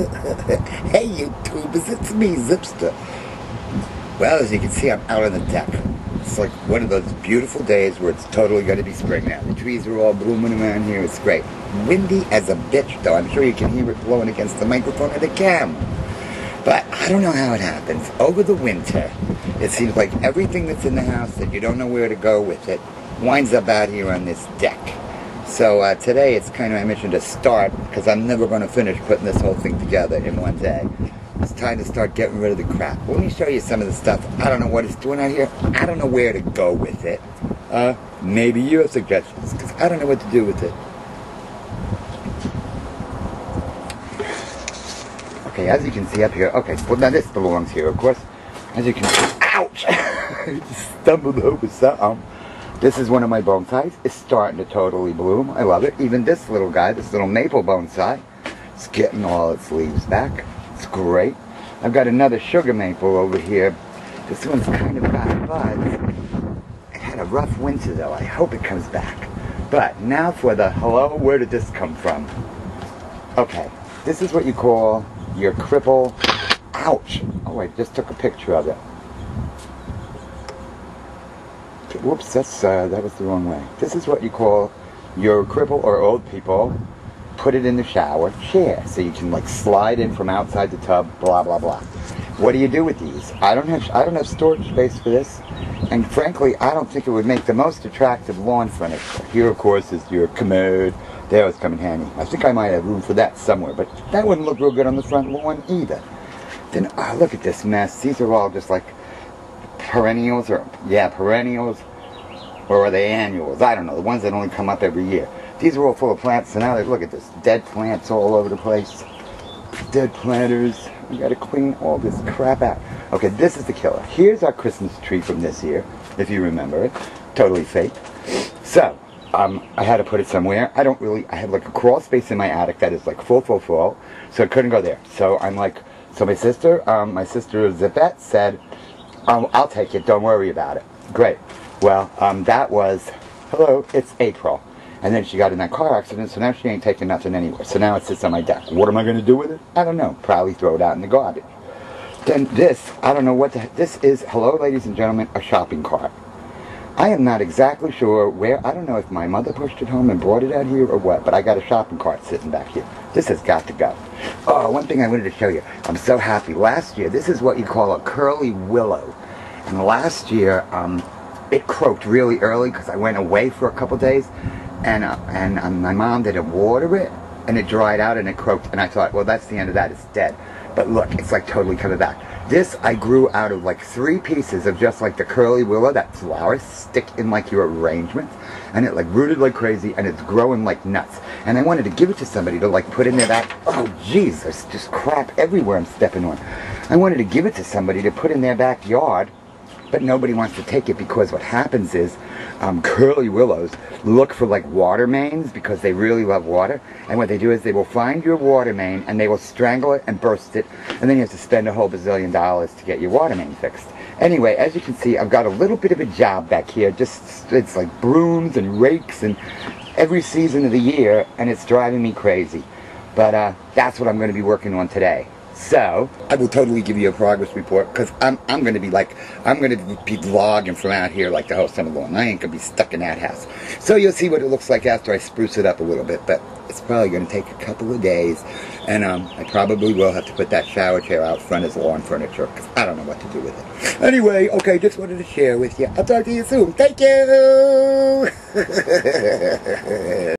hey YouTubers, it's me, Zipster. Well, as you can see, I'm out on the deck. It's like one of those beautiful days where it's totally going to be spring now. The trees are all blooming around here. It's great. Windy as a bitch, though. I'm sure you can hear it blowing against the microphone of the camera. But I don't know how it happens. Over the winter, it seems like everything that's in the house that you don't know where to go with it winds up out here on this deck. So uh, today it's kind of my mission to start because I'm never going to finish putting this whole thing together in one day. It's time to start getting rid of the crap. Let me show you some of the stuff. I don't know what it's doing out here. I don't know where to go with it. Uh, maybe you have suggestions because I don't know what to do with it. Okay, as you can see up here, okay, well now this belongs here, of course. As you can see, ouch! Stumbled over something. This is one of my bonsais. It's starting to totally bloom. I love it. Even this little guy, this little maple bonsai, it's getting all its leaves back. It's great. I've got another sugar maple over here. This one's kind of got buds. It had a rough winter though. I hope it comes back. But now for the hello, where did this come from? Okay, this is what you call your cripple. Ouch! Oh, I just took a picture of it. Whoops, that's uh, that was the wrong way. This is what you call your cripple or old people put it in the shower chair, so you can like slide in from outside the tub. Blah blah blah. What do you do with these? I don't have I don't have storage space for this, and frankly, I don't think it would make the most attractive lawn furniture. Here, of course, is your commode. There was come in handy. I think I might have room for that somewhere, but that wouldn't look real good on the front lawn either. Then, oh, look at this mess. These are all just like perennials, or yeah, perennials, or are they annuals? I don't know. The ones that only come up every year. These are all full of plants, so now they look at this. Dead plants all over the place. Dead planters. We gotta clean all this crap out. Okay, this is the killer. Here's our Christmas tree from this year, if you remember it. Totally fake. So, um, I had to put it somewhere. I don't really, I have like a crawl space in my attic that is like full, full, full. So I couldn't go there. So I'm like, so my sister, um, my sister Zipette said, um, I'll take it, don't worry about it. Great. Well, um, that was, hello, it's April. And then she got in that car accident, so now she ain't taking nothing anywhere. So now it sits on my deck. What am I going to do with it? I don't know. Probably throw it out in the garbage. Then this, I don't know what the, this is, hello ladies and gentlemen, a shopping cart. I am not exactly sure where, I don't know if my mother pushed it home and brought it out here or what, but I got a shopping cart sitting back here. This has got to go. Oh, one thing I wanted to show you. I'm so happy. Last year, this is what you call a curly willow. And last year, um, it croaked really early because I went away for a couple days. And, uh, and um, my mom didn't water it, and it dried out and it croaked. And I thought, well, that's the end of that. It's dead. But look, it's like totally coming back. This I grew out of like three pieces of just like the curly willow, that flowers stick in like your arrangements. And it like rooted like crazy and it's growing like nuts. And I wanted to give it to somebody to like put in their back. Oh jeez, there's just crap everywhere I'm stepping on. I wanted to give it to somebody to put in their backyard but nobody wants to take it because what happens is um, curly willows look for like water mains because they really love water. And what they do is they will find your water main and they will strangle it and burst it. And then you have to spend a whole bazillion dollars to get your water main fixed. Anyway as you can see I've got a little bit of a job back here. Just it's like brooms and rakes and every season of the year and it's driving me crazy. But uh, that's what I'm going to be working on today so, I will totally give you a progress report because I'm, I'm going to be like, I'm going to be vlogging from out here like the whole summer long. I ain't going to be stuck in that house. So you'll see what it looks like after I spruce it up a little bit, but it's probably going to take a couple of days. And um, I probably will have to put that shower chair out front as lawn furniture because I don't know what to do with it. Anyway, okay, just wanted to share with you. I'll talk to you soon. Thank you!